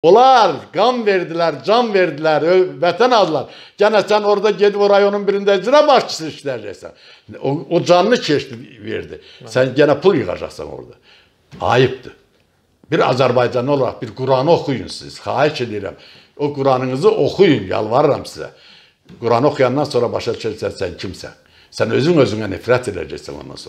Onlar qan verdilər, can verdilər, ö- vətən aldılar. Gənə sən orada gedib o rayonun birində icra başçısı işləyəcəksən. O, o canını keçdi, verdi. Sən gənə pul yığacaqsan orada. Ayıbdır. Bir Azərbaycanlı olaraq bir Quranı oxuyun siz. Xahiş edirəm. O Quranınızı oxuyun, yalvarıram sizə. Quranı oxuyandan sonra başa düşərsən sən kimsən. Sən özün özünə nifrət edəcəksən ondan sonra.